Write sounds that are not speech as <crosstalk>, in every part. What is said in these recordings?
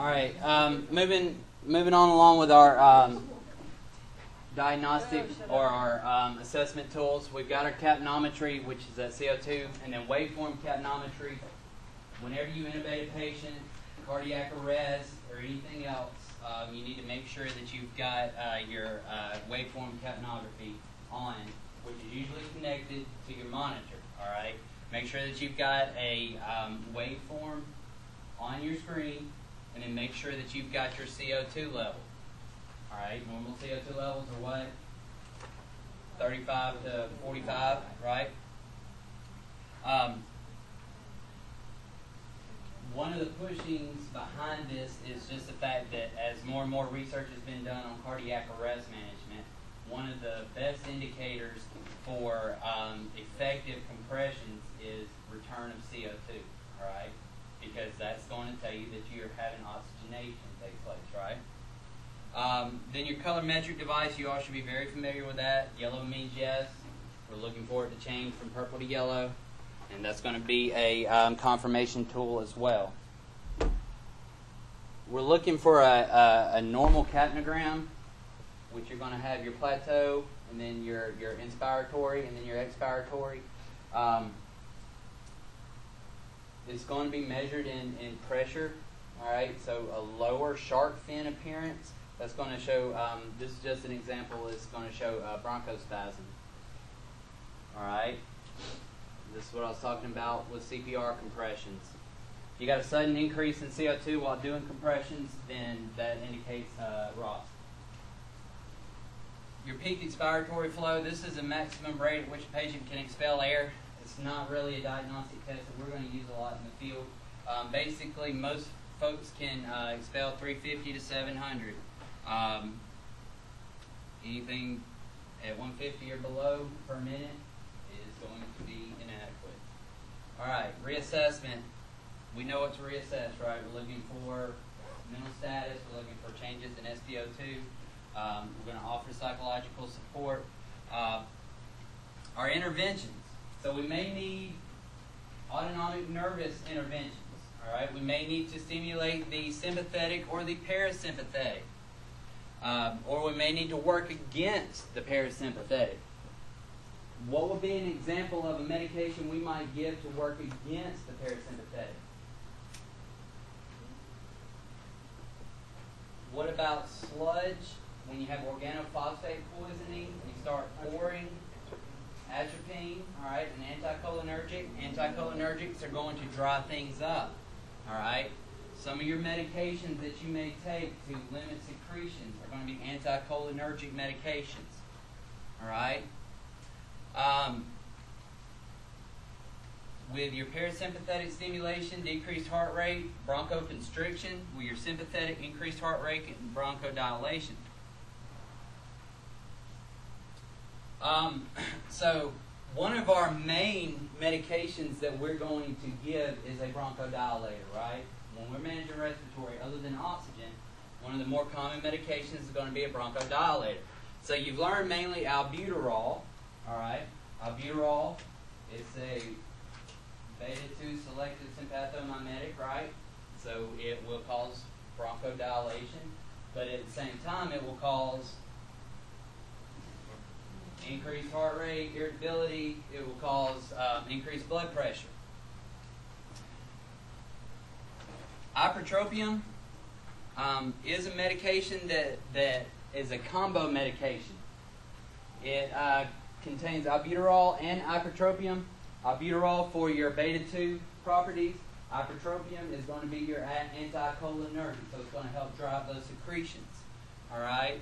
All right, um, moving moving on along with our um, diagnostic or our um, assessment tools. We've got our capnometry, which is that CO2, and then waveform capnometry. Whenever you intubate a patient, cardiac arrest, or anything else, um, you need to make sure that you've got uh, your uh, waveform capnography on, which is usually connected to your monitor. All right, make sure that you've got a um, waveform on your screen, and then make sure that you've got your CO2 level. All right, normal CO2 levels are what? 35 to 45, right? Um, one of the pushings behind this is just the fact that as more and more research has been done on cardiac arrest management, one of the best indicators for um, effective compressions is return of CO2, all right? Because that's going to tell you that you're having oxygenation take place, right? Um, then your colorimetric device, you all should be very familiar with that. Yellow means yes. We're looking for it to change from purple to yellow. And that's going to be a um, confirmation tool as well. We're looking for a, a, a normal capnogram, which you're going to have your plateau, and then your, your inspiratory, and then your expiratory. Um, it's going to be measured in, in pressure. All right, so a lower shark fin appearance. That's going to show, um, this is just an example, it's going to show uh, bronchospasm. All right, this is what I was talking about with CPR compressions. If you got a sudden increase in CO2 while doing compressions, then that indicates uh, ROSC. Your peak expiratory flow, this is a maximum rate at which a patient can expel air. It's not really a diagnostic test that we're going to use a lot in the field. Um, basically, most folks can uh, expel 350 to 700. Um, anything at 150 or below per minute is going to be inadequate. All right, reassessment. We know what to reassess, right? We're looking for mental status. We're looking for changes in SpO2. Um, we're going to offer psychological support. Uh, our interventions. So we may need autonomic nervous interventions. All right, we may need to stimulate the sympathetic or the parasympathetic, um, or we may need to work against the parasympathetic. What would be an example of a medication we might give to work against the parasympathetic? What about sludge? When you have organophosphate poisoning, you start pouring atropine, all right, an anticholinergic. Anticholinergics are going to dry things up, all right. Some of your medications that you may take to limit secretions are going to be anticholinergic medications, all right. Um, with your parasympathetic stimulation, decreased heart rate, bronchoconstriction. With your sympathetic, increased heart rate and bronchodilation. Um, <clears throat> so, one of our main medications that we're going to give is a bronchodilator, right? When we're managing respiratory, other than oxygen, one of the more common medications is going to be a bronchodilator. So, you've learned mainly albuterol, all right? Albuterol is a beta 2 selective sympathomimetic, right? So, it will cause bronchodilation, but at the same time, it will cause increased heart rate, irritability, it will cause um, increased blood pressure. Ipratropium um, is a medication that, that is a combo medication. It uh, contains albuterol and ipratropium. Albuterol for your beta 2 properties. Ipratropium is going to be your anticholinergic, so it's going to help drive those secretions. All right?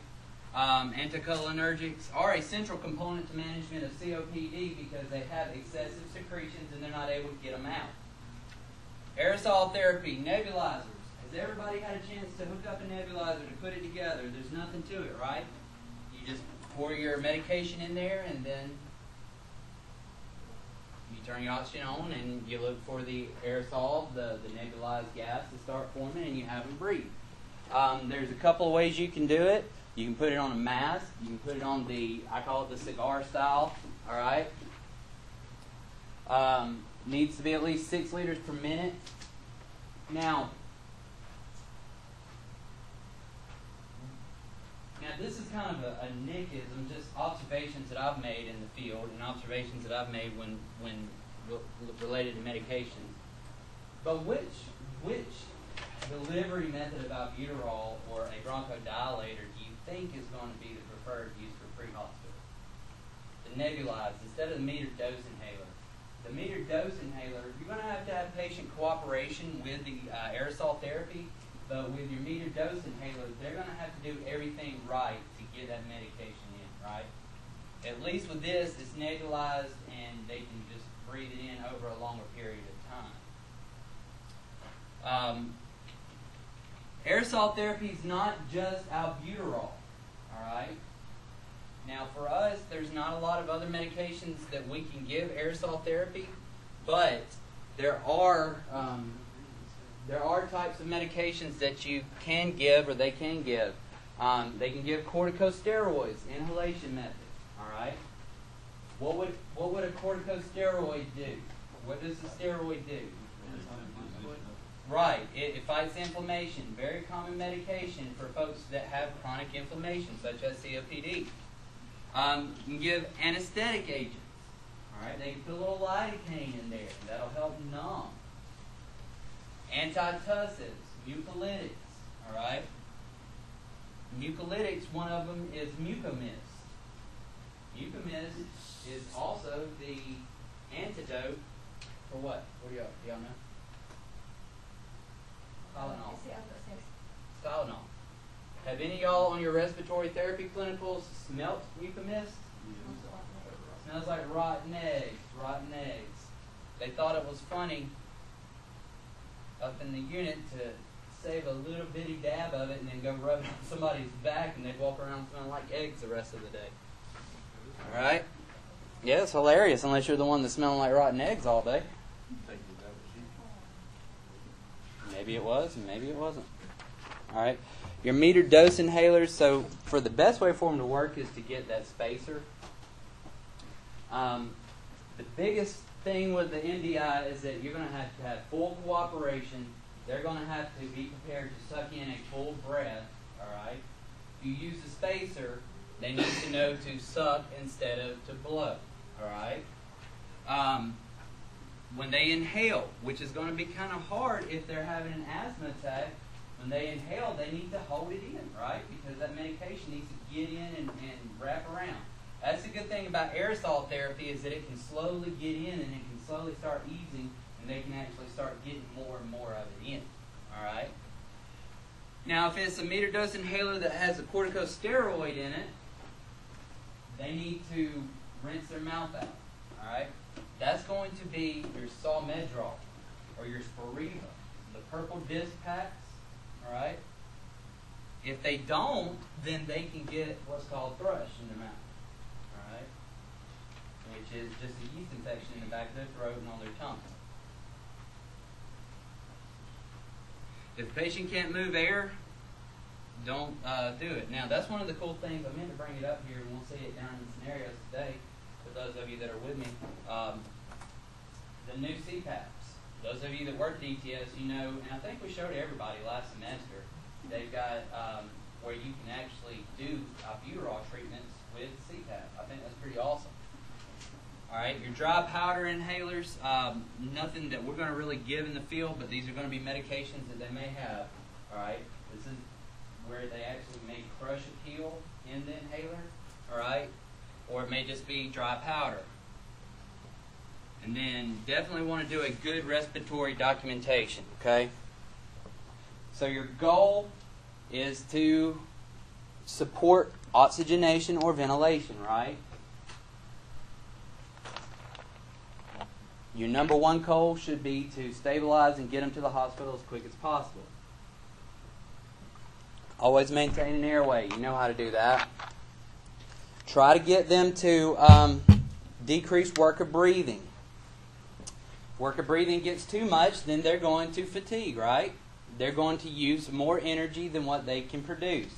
Um, anticholinergics are a central component to management of COPD because they have excessive secretions and they're not able to get them out. Aerosol therapy, nebulizers. Has everybody had a chance to hook up a nebulizer to put it together? There's nothing to it, right? You just pour your medication in there and then you turn your oxygen on and you look for the aerosol, the, the nebulized gas to start forming and you have them breathe. Um, there's a couple of ways you can do it. You can put it on a mask. You can put it on the, I call it the cigar style, all right? Um, needs to be at least six liters per minute. Now, now this is kind of a, a nickism, just observations that I've made in the field and observations that I've made when, when re related to medications. But which, which delivery method of albuterol or a bronchodilator think is going to be the preferred use for pre-hospital? The nebulized instead of the metered dose inhaler. The metered dose inhaler, you're going to have to have patient cooperation with the uh, aerosol therapy, but with your metered dose inhaler, they're going to have to do everything right to get that medication in, right? At least with this, it's nebulized and they can just breathe it in over a longer period of time. Um, aerosol therapy is not just albuterol, all right? Now, for us, there's not a lot of other medications that we can give aerosol therapy, but there are um, there are types of medications that you can give or they can give. Um, they can give corticosteroids, inhalation method. All right. What would what would a corticosteroid do? What does the steroid do? Right. It, it fights inflammation. Very common medication for folks that have chronic inflammation, such as COPD. Um, you can give anesthetic agents. All right. They can put a little lidocaine in there. That'll help numb. Antitussives, mucolytics. All right. Mucolytics. One of them is Mucomyst. Mucomyst is also the antidote for what? What do y'all, do y'all know? Tylenol. Tylenol. Have any y'all on your respiratory therapy clinicals smelt Mucomyst? Smells like rotten eggs, rotten eggs. They thought it was funny up in the unit to save a little bitty dab of it and then go rub it on somebody's back and they'd walk around smelling like eggs the rest of the day. Alright? Yeah, it's hilarious unless you're the one that's smelling like rotten eggs all day. Maybe it was, maybe it wasn't. All right. Your metered dose inhalers. So, for the best way for them to work is to get that spacer. Um, the biggest thing with the MDI is that you're going to have to have full cooperation. They're going to have to be prepared to suck in a full breath. All right. If you use a spacer, they need to know to suck instead of to blow. All right. Um, when they inhale, which is going to be kind of hard if they're having an asthma attack, when they inhale, they need to hold it in, right? Because that medication needs to get in and, and wrap around. That's the good thing about aerosol therapy is that it can slowly get in and it can slowly start easing, and they can actually start getting more and more of it in. All right. Now, if it's a meter dose inhaler that has a corticosteroid in it, they need to rinse their mouth out. All right. That's going to be your Salmedrol or your Spiriva, the purple disc packs. All right. If they don't, then they can get what's called thrush in their mouth. All right. Which is just a yeast infection in the back of their throat and on their tongue. If the patient can't move air, don't uh, do it. Now, that's one of the cool things. I meant to bring it up here, and we'll see it down in the scenarios today for those of you that are with me. Um, the new CPAPs. Those of you that work DTS, you know, and I think we showed everybody last semester. They've got um, where you can actually do albuterol treatments with CPAP. I think that's pretty awesome. All right, your dry powder inhalers, um, nothing that we're going to really give in the field, but these are going to be medications that they may have. All right, this is where they actually may crush a peel in the inhaler. All right, or it may just be dry powder. And then definitely want to do a good respiratory documentation, okay? So your goal is to support oxygenation or ventilation, right? Your number one goal should be to stabilize and get them to the hospital as quick as possible. Always maintain an airway. You know how to do that. Try to get them to um, decrease work of breathing. Work of breathing gets too much, then they're going to fatigue, right? They're going to use more energy than what they can produce.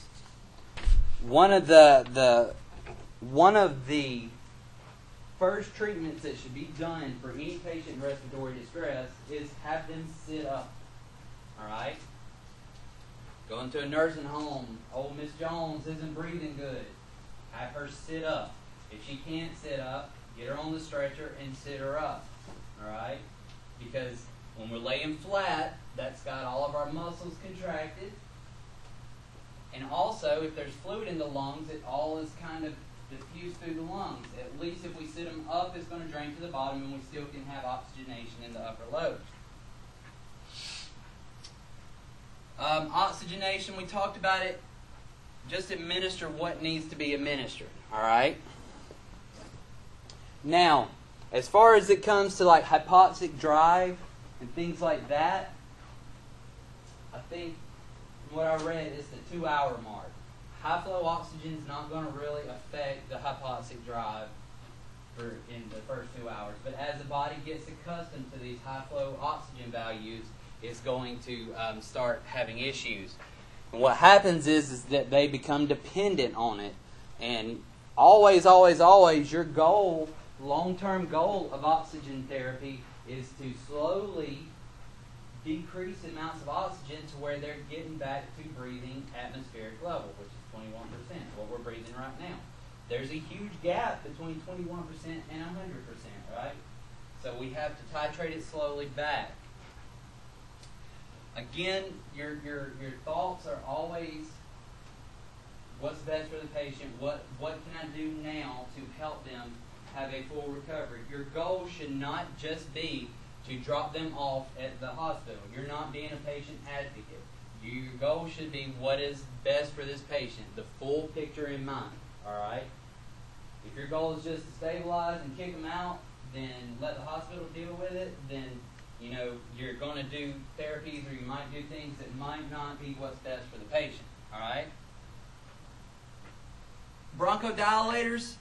One of the the one of the first treatments that should be done for any patient in respiratory distress is have them sit up. All right? Going to a nursing home. Old Miss Jones isn't breathing good. Have her sit up. If she can't sit up, get her on the stretcher and sit her up. All right? Because when we're laying flat, that's got all of our muscles contracted. And also, if there's fluid in the lungs, it all is kind of diffused through the lungs. At least if we sit them up, it's going to drain to the bottom, and we still can have oxygenation in the upper lobes. Um, oxygenation, we talked about it. Just administer what needs to be administered. All right. Now, as far as it comes to like hypoxic drive and things like that, I think what I read is the two-hour mark. High flow oxygen is not going to really affect the hypoxic drive for in the first two hours, but as the body gets accustomed to these high flow oxygen values, it's going to um, start having issues. And what happens is, is that they become dependent on it, and always, always, always, your goal, long-term goal of oxygen therapy is to slowly decrease the amounts of oxygen to where they're getting back to breathing atmospheric level, which is 21%, what we're breathing right now. There's a huge gap between 21% and 100%, right? So we have to titrate it slowly back. Again, your, your, your thoughts are always what's best for the patient, what, what can I do now to help them have a full recovery. Your goal should not just be to drop them off at the hospital. You're not being a patient advocate. Your goal should be what is best for this patient, the full picture in mind. All right? If your goal is just to stabilize and kick them out, then let the hospital deal with it. Then you know you're going to do therapies or you might do things that might not be what's best for the patient. All right? Bronchodilators,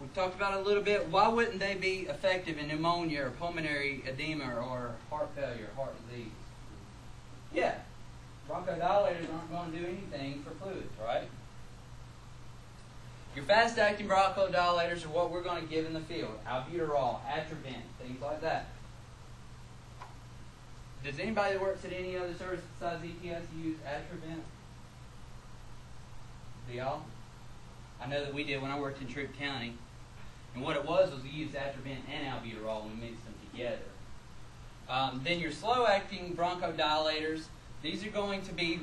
we talked about it a little bit. Why wouldn't they be effective in pneumonia or pulmonary edema or heart failure, heart disease? Yeah, bronchodilators aren't going to do anything for fluids, right? Your fast-acting bronchodilators are what we're going to give in the field. Albuterol, Atrovent, things like that. Does anybody that works at any other service besides ETS use Atrovent? Do y'all? I know that we did when I worked in Troup County. And what it was was we used Atrovent and albuterol and we mixed them together. Um, then your slow-acting bronchodilators, these are going to be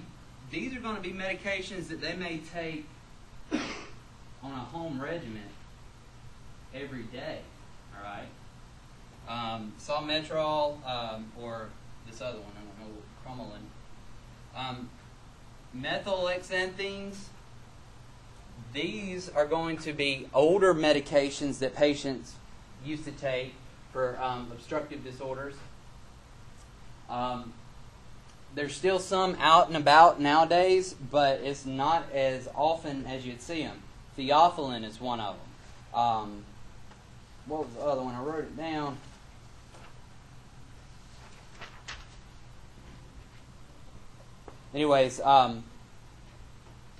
these are going to be medications that they may take on a home regimen every day. All right. Um, salmeterol um, or this other one, I don't know, cromolyn. Um, methylxanthines these are going to be older medications that patients used to take for um, obstructive disorders. Um, there's still some out and about nowadays, but it's not as often as you'd see them. Theophylline is one of them. Um, what was the other one? I wrote it down. Anyways, um,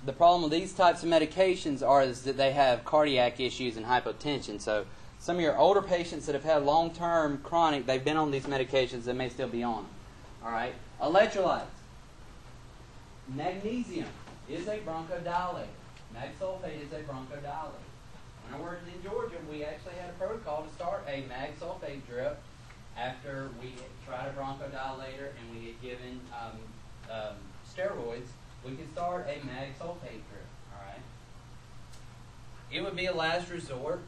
the problem with these types of medications are is that they have cardiac issues and hypotension. So some of your older patients that have had long-term chronic, they've been on these medications, they may still be on them. All right. Electrolytes. Magnesium is a bronchodilator. Mag sulfate is a bronchodilator. When I worked in Georgia, we actually had a protocol to start a mag sulfate drip after we tried a bronchodilator and we had given um, um, steroids we can start a mag sulfate drip. All right. It would be a last resort.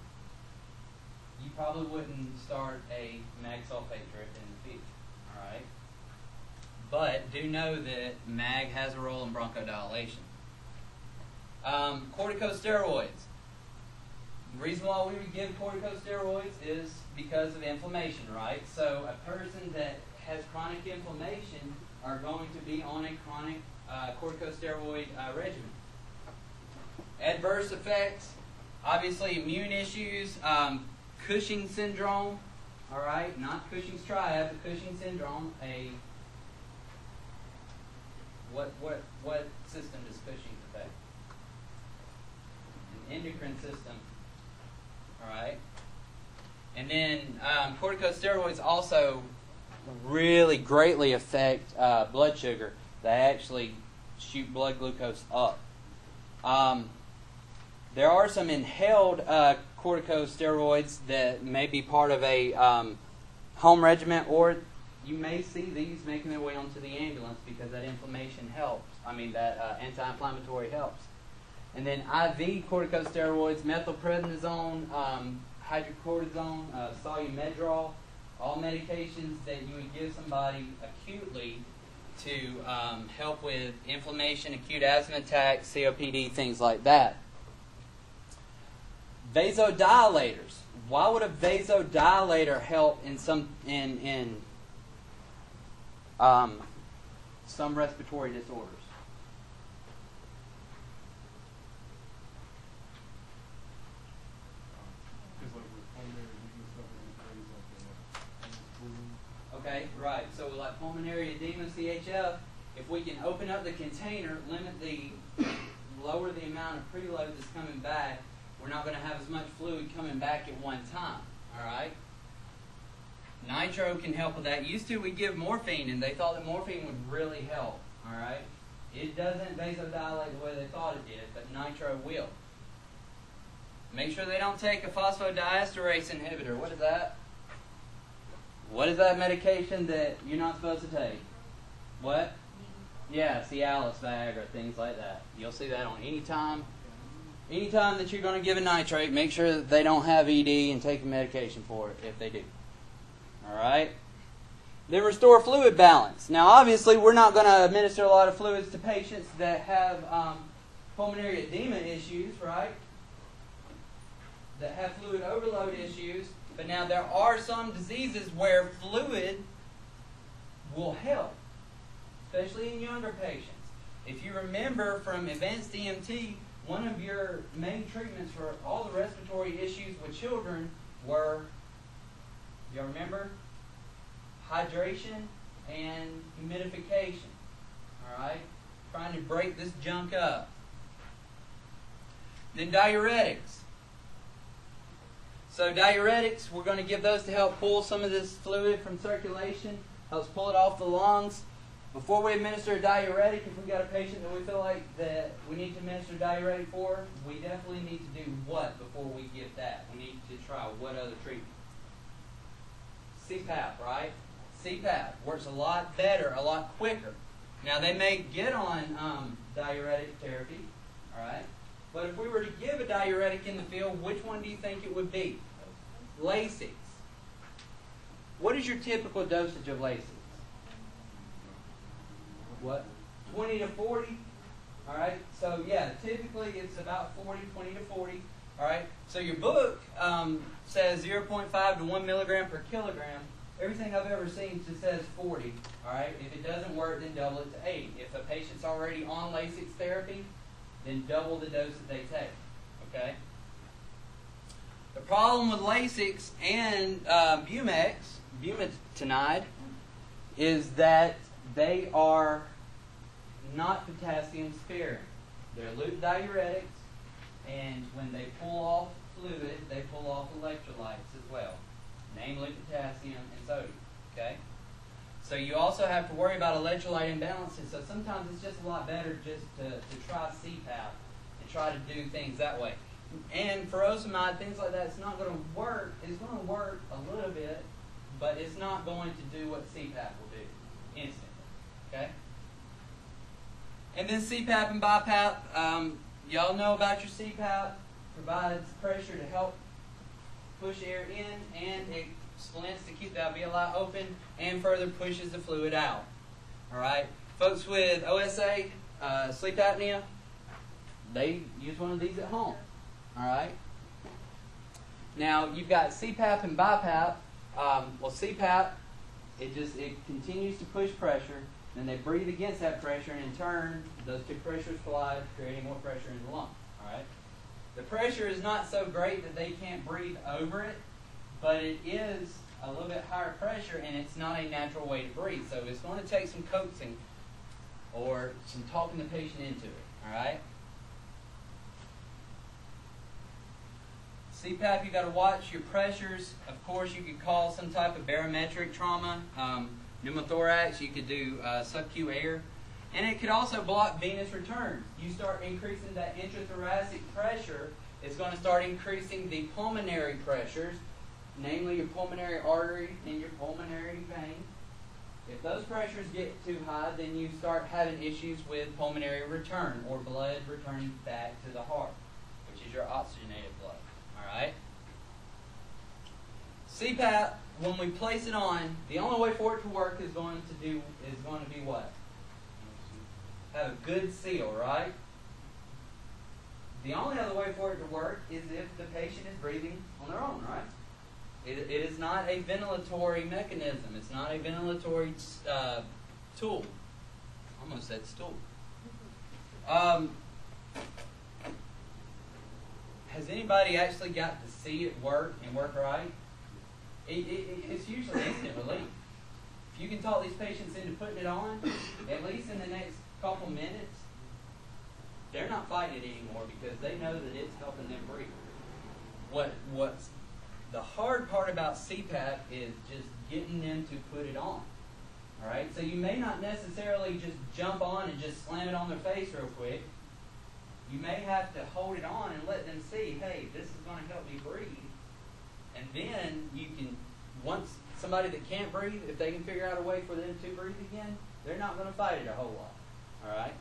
You probably wouldn't start a mag sulfate drip in the future. All right. But do know that mag has a role in bronchodilation. Um, corticosteroids. The reason why we would give corticosteroids is because of inflammation, right? So a person that has chronic inflammation are going to be on a chronic uh, corticosteroid uh, regimen. Adverse effects, obviously immune issues, um, Cushing syndrome, all right, not Cushing's triad, but Cushing syndrome. A what what what system does Cushing affect? An endocrine system. All right, and then um, corticosteroids also really greatly affect uh, blood sugar. They actually shoot blood glucose up. Um, there are some inhaled uh, corticosteroids that may be part of a um, home regimen, or you may see these making their way onto the ambulance because that inflammation helps. I mean, that uh, anti-inflammatory helps. And then IV corticosteroids, methylprednisone, um, hydrocortisone, uh, Solu-Medrol, all medications that you would give somebody acutely to um, help with inflammation, acute asthma attacks, COPD, things like that. Vasodilators. Why would a vasodilator help in some in in um, some respiratory disorders? Because like with pulmonary edema stuff, it raise like the uh, Okay, Pulmonary edema, CHF, if we can open up the container, limit the, lower the amount of preload that's coming back, we're not going to have as much fluid coming back at one time. All right. Nitro can help with that. Used to we give morphine, and they thought that morphine would really help. All right. It doesn't vasodilate the way they thought it did, but nitro will. Make sure they don't take a phosphodiesterase inhibitor. What is that? What is that medication that you're not supposed to take? What? Yeah, Cialis, Viagra, things like that. You'll see that on any time. Anytime that you're going to give a nitrate, make sure that they don't have ED and take the medication for it if they do. All right? Then restore fluid balance. Now, obviously, we're not going to administer a lot of fluids to patients that have um, pulmonary edema issues, right? That have fluid overload issues. But now there are some diseases where fluid will help, especially in younger patients. If you remember from advanced EMT, one of your main treatments for all the respiratory issues with children were, y'all remember? Hydration and humidification. All right? Trying to break this junk up. Then diuretics. So diuretics, we're going to give those to help pull some of this fluid from circulation, helps pull it off the lungs. Before we administer a diuretic, if we've got a patient that we feel like that we need to administer diuretic for, we definitely need to do what before we give that? We need to try what other treatment? CPAP, right? CPAP works a lot better, a lot quicker. Now they may get on um, diuretic therapy, all right? But if we were to give a diuretic in the field, which one do you think it would be? Lasix. What is your typical dosage of Lasix? What? 20 to 40? All right. So, yeah, typically it's about 40, 20 to 40. All right. So, your book um, says 0.5 to 1 milligram per kilogram. Everything I've ever seen just says 40. All right. If it doesn't work, then double it to 80. If a patient's already on Lasix therapy, then double the dose that they take. Okay? The problem with Lasix and uh, Bumex, bumetanide, is that they are not potassium sparing. They're loop diuretics, and when they pull off fluid, they pull off electrolytes as well, namely potassium and sodium. Okay? So you also have to worry about electrolyte imbalances. So sometimes it's just a lot better just to, to try CPAP and try to do things that way. And furosemide, things like that, it's not going to work. It's going to work a little bit, but it's not going to do what CPAP will do instantly. Okay? And then CPAP and BiPAP, um, y'all know about your CPAP. Provides pressure to help push air in, and it splints to keep the alveoli open, and further pushes the fluid out. All right, folks with OSA, uh, sleep apnea, they use one of these at home. All right. Now you've got CPAP and BiPAP. Um, well, CPAP, it just it continues to push pressure. Then they breathe against that pressure, and in turn, those two pressures collide, creating more pressure in the lung. All right. The pressure is not so great that they can't breathe over it, but it is a little bit higher pressure, and it's not a natural way to breathe. So it's going to take some coaxing or some talking the patient into it. All right. CPAP, you got to watch your pressures. Of course, you could cause some type of barometric trauma, um, pneumothorax. You could do uh, sub-Q air. And it could also block venous return. You start increasing that intrathoracic pressure, it's going to start increasing the pulmonary pressures, namely your pulmonary artery and your pulmonary vein. If those pressures get too high, then you start having issues with pulmonary return or blood returning back to the heart, which is your oxygenated blood. All right? CPAP, when we place it on, the only way for it to work is going to do is going to be what? Have a good seal, right? The only other way for it to work is if the patient is breathing on their own, right? It, it is not a ventilatory mechanism. It's not a ventilatory uh, tool. Almost said stool. Um, has anybody actually got to see it work and work right? It, it, it's usually instant relief. If you can talk these patients into putting it on, at least in the next couple minutes, they're not fighting it anymore because they know that it's helping them breathe. What what's the hard part about CPAP is just getting them to put it on. All right, so you may not necessarily just jump on and just slam it on their face real quick. You may have to hold it on and let them see, hey, this is going to help me breathe. And then you can, once somebody that can't breathe, if they can figure out a way for them to breathe again, they're not going to fight it a whole lot. All right.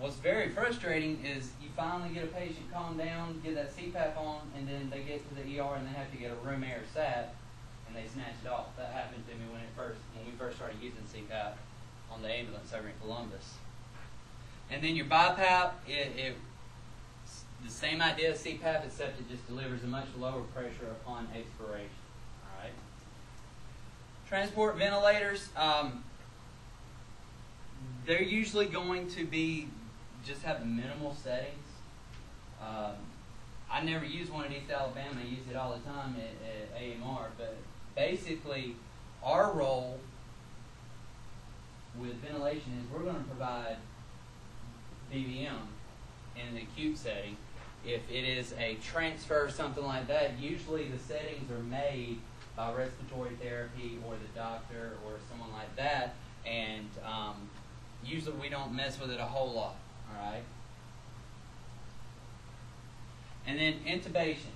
What's very frustrating is you finally get a patient calm down, get that CPAP on, and then they get to the ER and they have to get a room air SAT, and they snatch it off. That happened to me when it first when we first started using CPAP on the ambulance over in Columbus. And then your BiPAP, it, it the same idea as CPAP, except it just delivers a much lower pressure upon expiration. All right. Transport ventilators. Um, they're usually going to be just have minimal settings. Um, I never use one at East Alabama. I use it all the time at, at AMR. But basically, our role with ventilation is we're going to provide BVM in the acute setting. If it is a transfer or something like that, usually the settings are made by respiratory therapy or the doctor or someone like that, and um, usually we don't mess with it a whole lot. All right. And then intubation.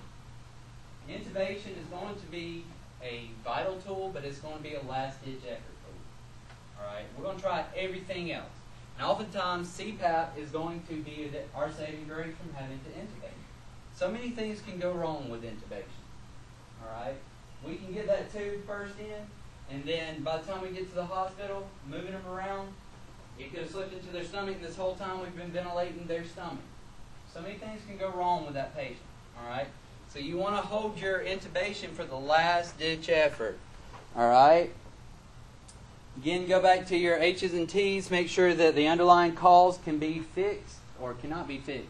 Intubation is going to be a vital tool, but it's going to be a last ditch effort tool. All right. We're going to try everything else. And oftentimes, CPAP is going to be our saving grace from having to intubate. So many things can go wrong with intubation. All right? We can get that tube first in, and then by the time we get to the hospital, moving them around, it could have slipped into their stomach and this whole time we've been ventilating their stomach. So many things can go wrong with that patient. All right? So you want to hold your intubation for the last ditch effort. All right? Again, go back to your H's and T's. Make sure that the underlying cause can be fixed or cannot be fixed.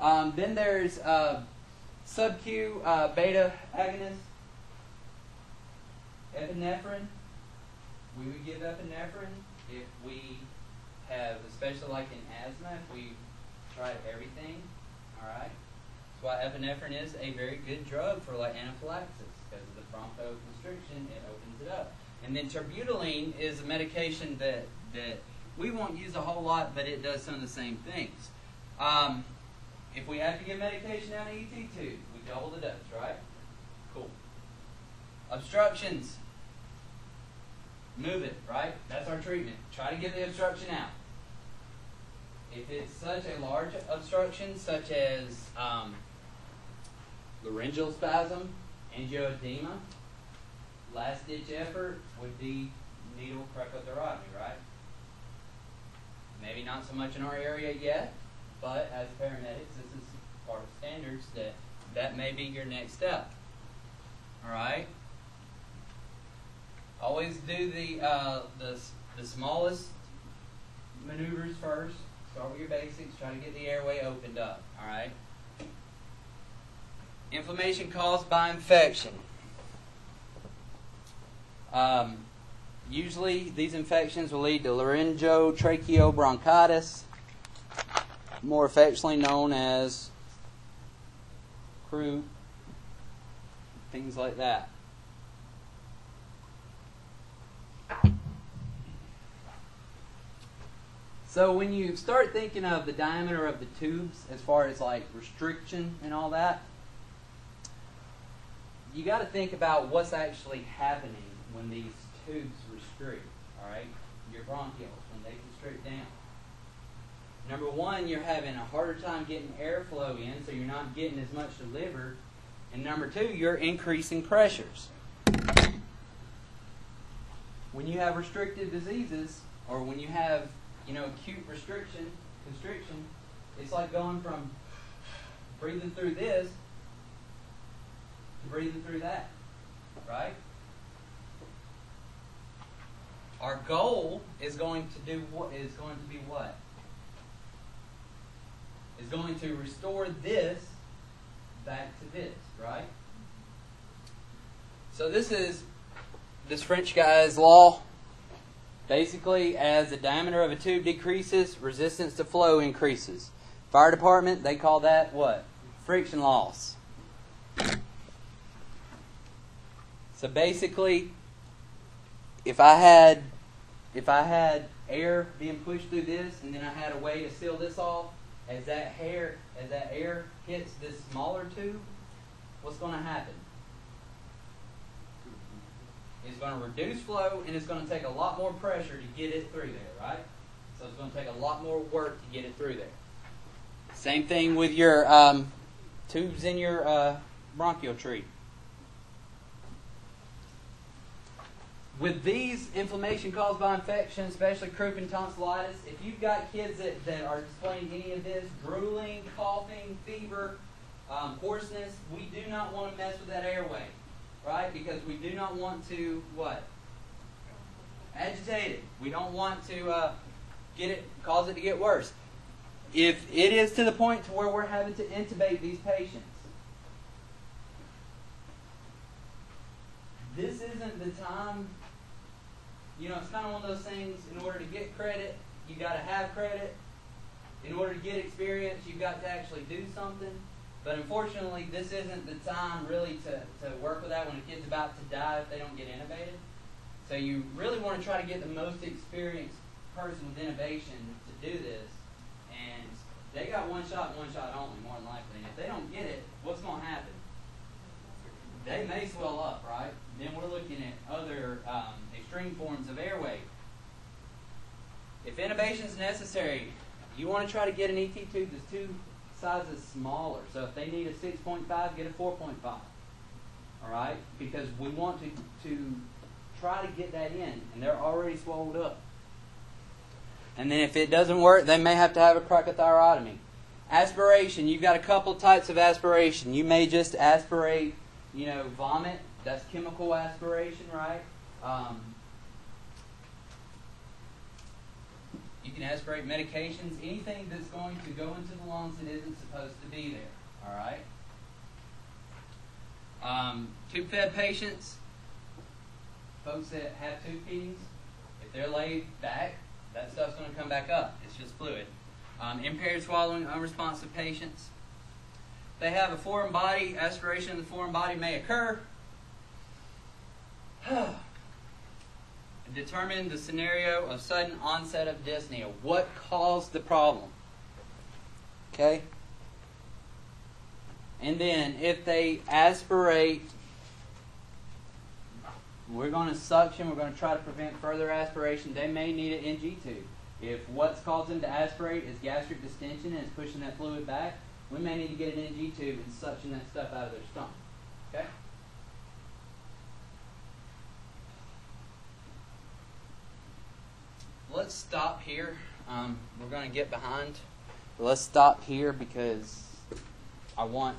Um, then there's uh, sub-Q uh, beta agonist, epinephrine. We would give epinephrine have, especially like in asthma, if we tried everything. All right. That's why epinephrine is a very good drug for like anaphylaxis because of the bronchoconstriction. It opens it up. And then terbutaline is a medication that, that we won't use a whole lot, but it does some of the same things. Um, if we have to give medication down an ET tube, we double the dose, right? Cool. Obstructions. Move it, right? That's our treatment. Try to get the obstruction out. If it's such a large obstruction, such as um, laryngeal spasm, angioedema, last ditch effort would be needle cricothyrotomy, right? Maybe not so much in our area yet, but as paramedics, this is part of standards that that may be your next step. All right. Always do the uh, the the smallest maneuvers first. Start with your basics. Try to get the airway opened up. All right. Inflammation caused by infection. Um, usually, these infections will lead to laryngotracheobronchitis, more affectionately known as croup, things like that. So when you start thinking of the diameter of the tubes as far as like restriction and all that, you got to think about what's actually happening when these tubes restrict, all right? Your bronchioles, when they constrict down. Number one, you're having a harder time getting airflow in, so you're not getting as much delivered. And number two, you're increasing pressures. When you have restrictive diseases, or when you have, you know, acute restriction, constriction, it's like going from breathing through this to breathing through that, right? Our goal is going to do what is going to be what? Is going to restore this back to this, right? So this is this French guy's law. Basically, as the diameter of a tube decreases, resistance to flow increases. Fire department, they call that what? Friction loss. So basically, if I had if I had air being pushed through this and then I had a way to seal this off, as that hair as that air hits this smaller tube, what's going to happen? It's going to reduce flow and it's going to take a lot more pressure to get it through there, right? So it's going to take a lot more work to get it through there. Same thing with your um, tubes in your uh, bronchial tree. With these inflammation caused by infection, especially croup and tonsillitis, if you've got kids that, that are displaying any of this, drooling, coughing, fever, um, hoarseness, we do not want to mess with that airway, right? Because we do not want to, what? Agitate it. We don't want to uh, get it, cause it to get worse. If it is to the point to where we're having to intubate these patients, this isn't the time you know, it's kind of one of those things. In order to get credit, you got to have credit. In order to get experience, you've got to actually do something. But unfortunately, this isn't the time really to, to work with that when a kid's about to die if they don't get intubated. So you really want to try to get the most experienced person with intubation to do this. And they got one shot, one shot only, more than likely. And if they don't get it, what's going to happen? They may swell up, right? Then we're looking at other um, extreme forms of airway. If intubation is necessary, you want to try to get an ET tube that's two sizes smaller. So if they need a 6.5, get a 4.5. All right? Because we want to, to try to get that in, and they're already swelled up. And then if it doesn't work, they may have to have a cricothyrotomy. Aspiration, you've got a couple types of aspiration. You may just aspirate, you know, vomit. That's chemical aspiration, right? Um, you can aspirate medications, anything that's going to go into the lungs that isn't supposed to be there. All right. Um, tube-fed patients, folks that have tube feedings, if they're laid back, that stuff's going to come back up. It's just fluid. Um, impaired swallowing, unresponsive patients. They have a foreign body. Aspiration of the foreign body may occur. <sighs> Determine the scenario of sudden onset of dyspnea. What caused the problem? Okay? And then if they aspirate, we're going to suction, we're going to try to prevent further aspiration. They may need an NG tube. If what's caused them to aspirate is gastric distension and it's pushing that fluid back, we may need to get an NG tube and suction that stuff out of their stomach. Okay? Let's stop here. Um, we're going to get behind. Let's stop here because I want